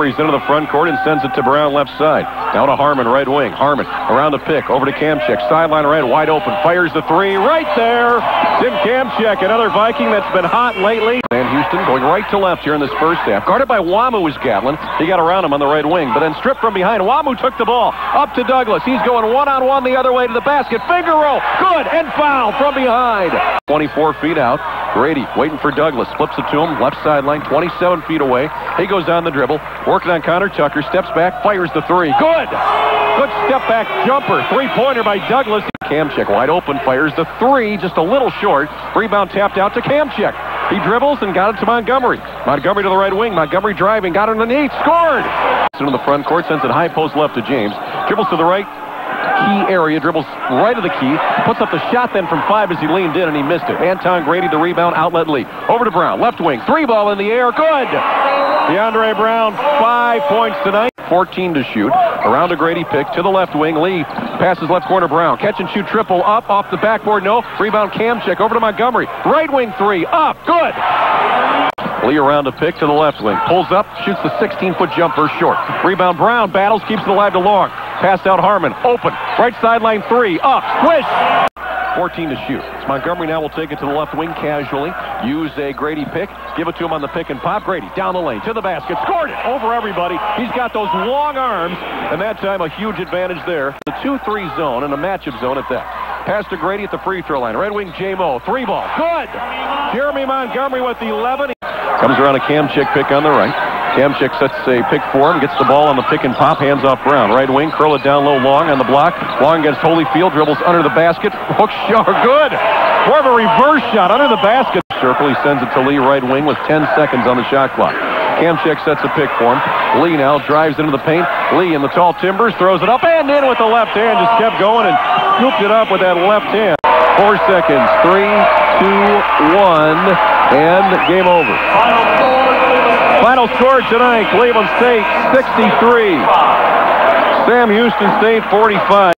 Montgomery's into the front court and sends it to Brown left side. Now to Harmon, right wing. Harmon around the pick, over to Kamczyc. Sideline right, wide open. Fires the three right there. Tim Kamczyc, another Viking that's been hot lately. And Houston going right to left here in this first half. Guarded by Wamu is Gatlin. He got around him on the right wing, but then stripped from behind. Wamu took the ball up to Douglas. He's going one-on-one the other way to the basket. Finger roll. Good. And foul from behind. 24 feet out. Grady waiting for Douglas. Flips it to him. Left sideline, 27 feet away. He goes on the dribble. Working on Connor Tucker. Steps back. Fires the three. Good. Good step back jumper. Three-pointer by Douglas. Kamczyc wide open. Fires the three. Just a little short. Rebound tapped out to Kamczyc. He dribbles and got it to Montgomery. Montgomery to the right wing. Montgomery driving. Got it underneath. Scored. Into the front court. Sends it high post left to James. Dribbles to the right key area, dribbles right of the key, puts up the shot then from five as he leaned in and he missed it. Anton Grady, the rebound, outlet lead. Over to Brown, left wing, three ball in the air, good! D'Aundray Brown, five points tonight. 14 to shoot. Around a Grady pick to the left wing. Lee passes left corner Brown. Catch and shoot triple up off the backboard. No. Rebound Kamczyc over to Montgomery. Right wing three up. Good. Lee around a pick to the left wing. Pulls up, shoots the 16-foot jumper short. Rebound Brown battles, keeps it alive to Long. Pass out Harmon. Open. Right sideline three. Up. Swish. 14 to shoot. It's Montgomery now will take it to the left wing casually. Use a Grady pick. Give it to him on the pick and pop. Grady down the lane to the basket. Scored it over everybody. He's got those long arms. And that time a huge advantage there. The 2-3 zone and a matchup zone at that. Pass to Grady at the free throw line. Red wing J-Mo. Three ball. Good. Jeremy Montgomery with 11. Comes around a Kamczyc pick on the right. Kamczyc sets a pick for him, gets the ball on the pick and pop, hands off Brown. Right wing, curl it down low, long on the block. Long against Holyfield, dribbles under the basket. Hook shot, good. More of a reverse shot under the basket. Circle, he sends it to Lee, right wing, with 10 seconds on the shot clock. Kamczyc sets a pick for him. Lee now drives into the paint. Lee in the tall timbers, throws it up and in with the left hand. Just kept going and scooped it up with that left hand. Four seconds. Three, two, one, and game over. Final score tonight, Cleveland State 63. Sam Houston State 45.